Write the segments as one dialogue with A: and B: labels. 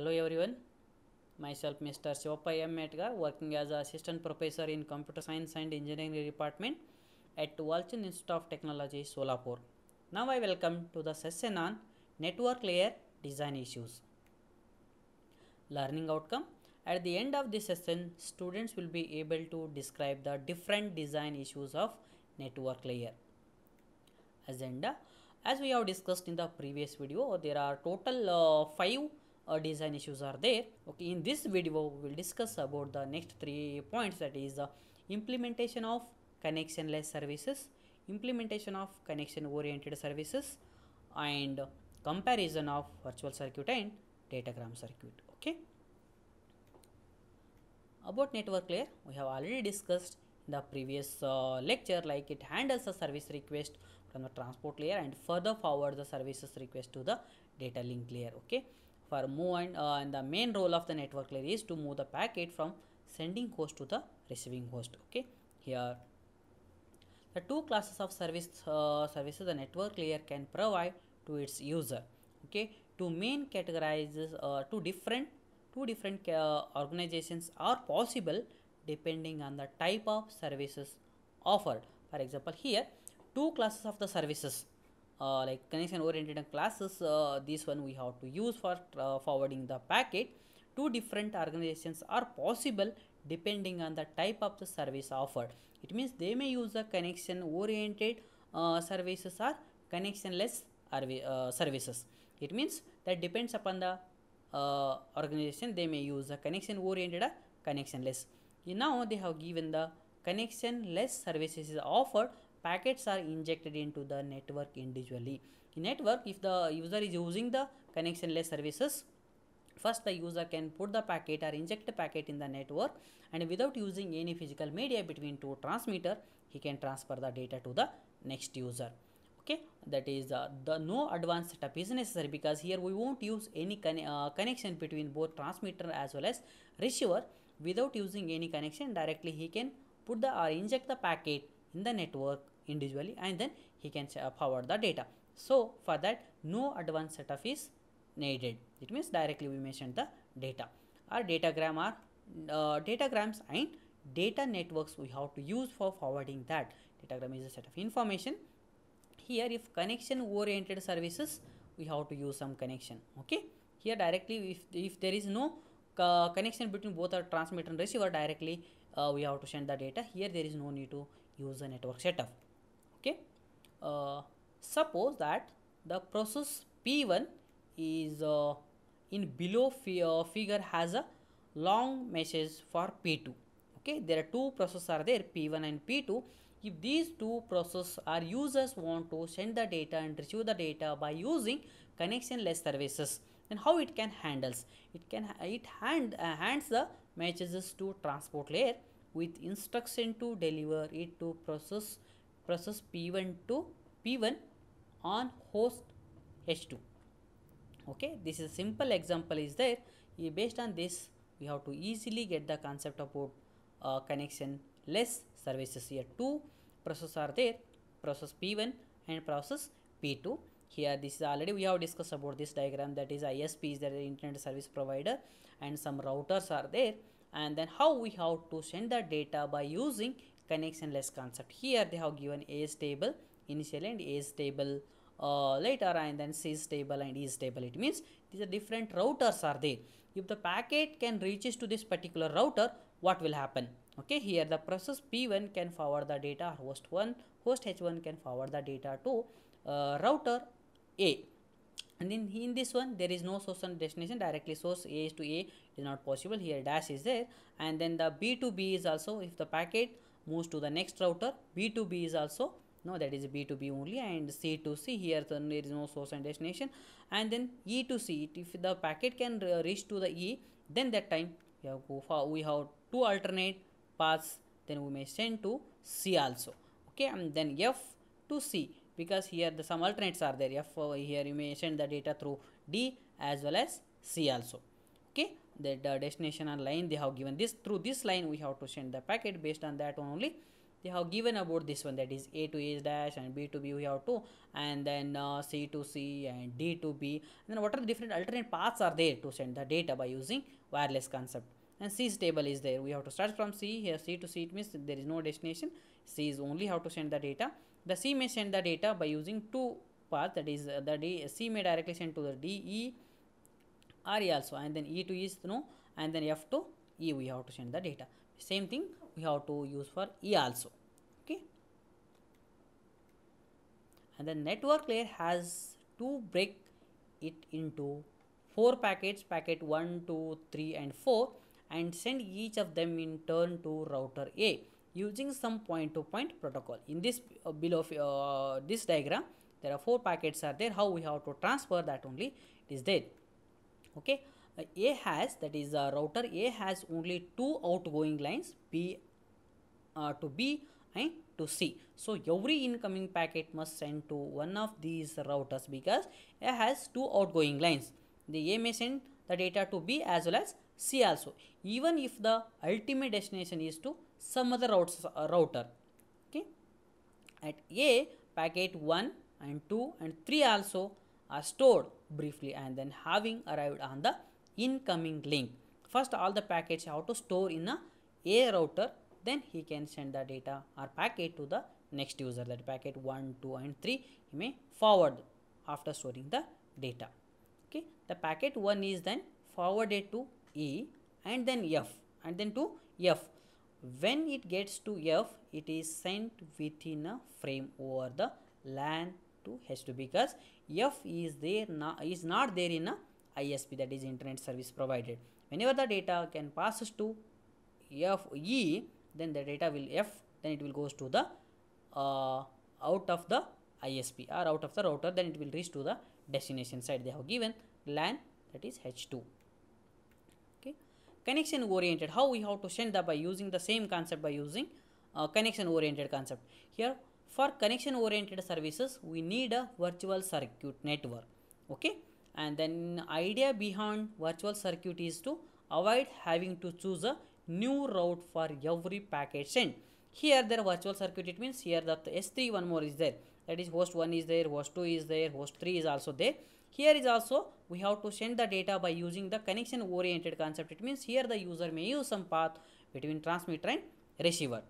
A: Hello everyone, myself Mr. Shivappa M. Metagar, working as an assistant professor in computer science and engineering department at Walchand Institute of Technology, Solapur. Now I welcome to the session on network layer design issues. Learning outcome At the end of this session, students will be able to describe the different design issues of network layer. Agenda As we have discussed in the previous video, there are total uh, five uh, design issues are there. Okay, in this video, we will discuss about the next three points that is the implementation of connectionless services, implementation of connection oriented services, and comparison of virtual circuit and datagram circuit. Okay about network layer we have already discussed in the previous uh, lecture like it handles the service request from the transport layer and further forward the services request to the data link layer okay for move and, uh, and the main role of the network layer is to move the packet from sending host to the receiving host okay? Here the two classes of service uh, services the network layer can provide to its user okay? Two main categorizes uh, two different two different uh, organizations are possible depending on the type of services offered. For example here two classes of the services like connection oriented classes uh, this one we have to use for uh, forwarding the packet. Two different organizations are possible depending on the type of the service offered. It means they may use the connection oriented uh, services or connectionless uh, services. It means that depends upon the uh, organization they may use a connection oriented or connectionless. You now they have given the connectionless services is offered packets are injected into the network individually. In network if the user is using the connectionless services first the user can put the packet or inject the packet in the network and without using any physical media between two transmitter he can transfer the data to the next user. Okay? That is uh, the no advanced setup is necessary because here we won't use any con uh, connection between both transmitter as well as receiver. Without using any connection directly he can put the or inject the packet in the network individually and then he can uh, forward the data. So for that no advanced setup is needed. It means directly we mentioned the data. Our datagram are uh, datagrams and data networks we have to use for forwarding that. Datagram is a set of information. Here if connection oriented services we have to use some connection okay? Here directly if, if there is no uh, connection between both a transmitter and receiver directly uh, we have to send the data. Here there is no need to use a network setup. Okay? Uh, suppose that the process p1 is uh, in below fi figure has a long message for p2 okay? There are two processes are there p1 and p2 if these two processes are users want to send the data and receive the data by using connectionless services then how it can handles? It can it hand uh, hands the messages to transport layer with instruction to deliver it to process process p1 to p1 on host h2 okay this is a simple example is there. Based on this we have to easily get the concept about uh, connection less services here. Two processes are there process p1 and process p2 here this is already we have discussed about this diagram that is isp is the internet service provider and some routers are there and then how we have to send the data by using connectionless concept. Here they have given a stable initially and a stable uh, later and then c stable and e stable. It means these are different routers are there. If the packet can reaches to this particular router what will happen? Okay here the process p1 can forward the data host 1 host h1 can forward the data to uh, router a and in, in this one there is no source and destination directly. Source a is to a is not possible. Here dash is there. And then the b to b is also if the packet moves to the next router b to b is also no that is b to b only and c to c. Here then there is no source and destination. And then e to c if the packet can reach to the e then that time we have for we have two alternate paths. Then we may send to c also. Okay and then f to c because here the some alternates are there. F here you may send the data through d as well as c also. Okay? The, the destination and line they have given this. Through this line we have to send the packet. Based on that only they have given about this one. That is a to a dash and b to b we have to and then uh, c to c and d to b. And then what are the different alternate paths are there to send the data by using wireless concept? And c's table is there. We have to start from c. Here c to c it means there is no destination. C is only how to send the data the c may send the data by using two paths that is the D, c may directly send to the d e r e also and then e to e is no and then f to e we have to send the data. Same thing we have to use for e also okay? And the network layer has to break it into four packets packet 1 2 3 and 4 and send each of them in turn to router a using some point to point protocol. In this uh, below uh, this diagram there are four packets are there. How we have to transfer that only it is there. Okay? Uh, a has that is a router a has only two outgoing lines b uh, to b and to c. So every incoming packet must send to one of these routers because a has two outgoing lines. The a may send the data to b as well as c also. Even if the ultimate destination is to some other routes, uh, router. Okay? At a packet 1 and 2 and 3 also are stored briefly and then having arrived on the incoming link. First all the packets have to store in a a router. Then he can send the data or packet to the next user. That packet 1 2 and 3 he may forward after storing the data. Okay? The packet 1 is then forwarded to e and then f and then to f when it gets to f it is sent within a frame over the lan to h2 because f is there not is not there in a isp that is internet service provided. Whenever the data can passes to f e then the data will f then it will goes to the uh, out of the isp or out of the router then it will reach to the destination side they have given lan that is h2 okay connection oriented how we have to send that by using the same concept by using uh, connection oriented concept. Here for connection oriented services we need a virtual circuit network okay? And then idea behind virtual circuit is to avoid having to choose a new route for every packet sent. Here there virtual circuit it means here the s3 one more is there. That is host 1 is there host 2 is there host 3 is also there here is also we have to send the data by using the connection oriented concept. It means here the user may use some path between transmitter and receiver.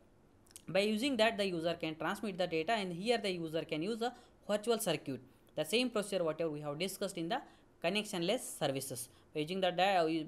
A: By using that the user can transmit the data and here the user can use the virtual circuit. The same procedure whatever we have discussed in the connectionless services. By using that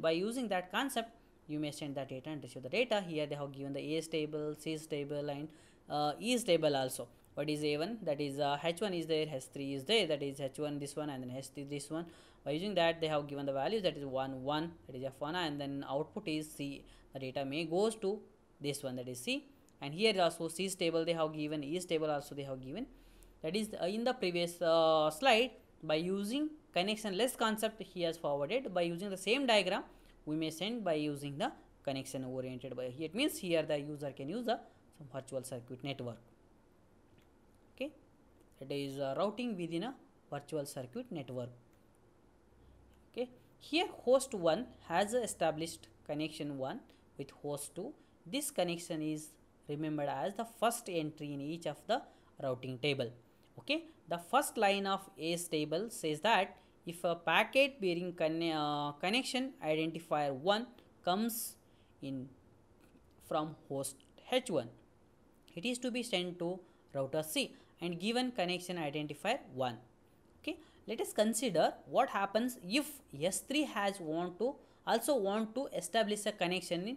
A: by using that concept you may send the data and receive the data. Here they have given the a table c table and uh, e table also what is a1 that is uh, h1 is there h3 is there that is h1 this one and then h3 this one. By using that they have given the values that is 1 1 that is f1 and then output is c. The data may goes to this one that is c. And here also c table they have given e table also they have given. That is uh, in the previous uh, slide by using connectionless concept he has forwarded. By using the same diagram we may send by using the connection oriented by it means here the user can use some virtual circuit network it is uh, routing within a virtual circuit network. Okay. Here host 1 has established connection 1 with host 2 this connection is remembered as the first entry in each of the routing table. Okay. The first line of a's table says that if a packet bearing uh, connection identifier 1 comes in from host h1 it is to be sent to router c and given connection identifier 1 okay let us consider what happens if s3 has want to also want to establish a connection in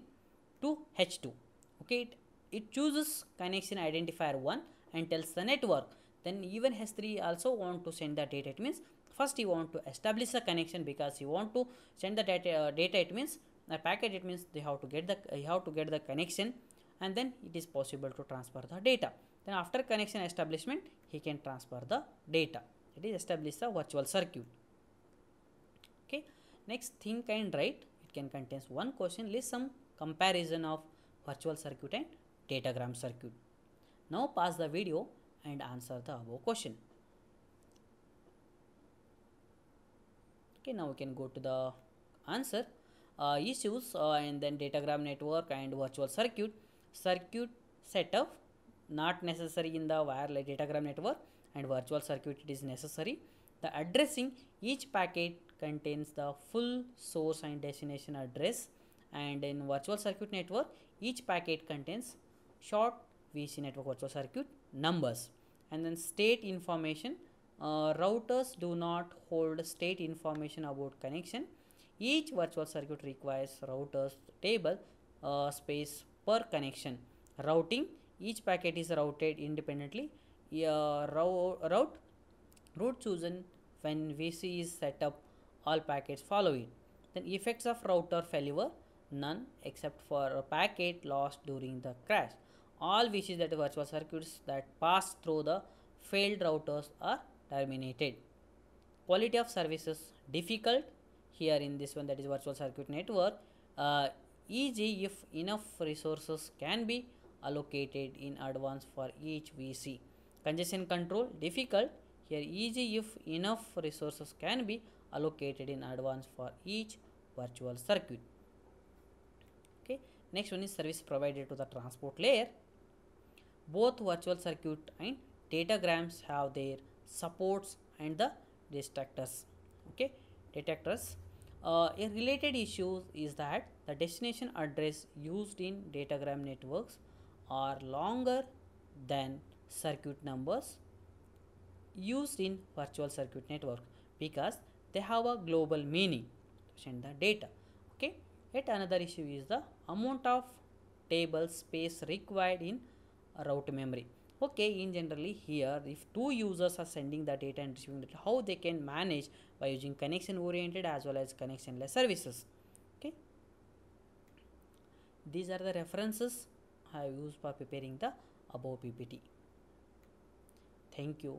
A: to h2 okay it, it chooses connection identifier 1 and tells the network. Then even h3 also want to send the data. It means first you want to establish a connection because you want to send the data, uh, data. It means the packet it means they have to get the you have to get the connection and then it is possible to transfer the data then after connection establishment he can transfer the data. It is establish the virtual circuit. Okay. Next think and write. It can contains one question list some comparison of virtual circuit and datagram circuit. Now pause the video and answer the above question. Okay now we can go to the answer. Uh, issues uh, and then datagram network and virtual circuit. Circuit setup not necessary in the wireless datagram network and virtual circuit it is necessary. The addressing each packet contains the full source and destination address. And in virtual circuit network each packet contains short VC network virtual circuit numbers. And then state information uh, routers do not hold state information about connection. Each virtual circuit requires routers table uh, space per connection. Routing each packet is routed independently. Uh, route route chosen when VC is set up all packets follow it. Then effects of router failure none except for a packet lost during the crash. All VCs that virtual circuits that pass through the failed routers are terminated. Quality of services difficult. Here in this one that is virtual circuit network. Uh, e.g. if enough resources can be allocated in advance for each VC. Congestion control difficult here easy if enough resources can be allocated in advance for each virtual circuit. Okay. Next one is service provided to the transport layer. Both virtual circuit and datagrams have their supports and the detectors. Okay. Detectors uh, a related issue is that the destination address used in datagram networks are longer than circuit numbers used in virtual circuit network because they have a global meaning to send the data okay? Yet another issue is the amount of table space required in route memory okay? In generally here if two users are sending the data and receiving data how they can manage by using connection oriented as well as connectionless services okay? These are the references i have used for preparing the above ppt thank you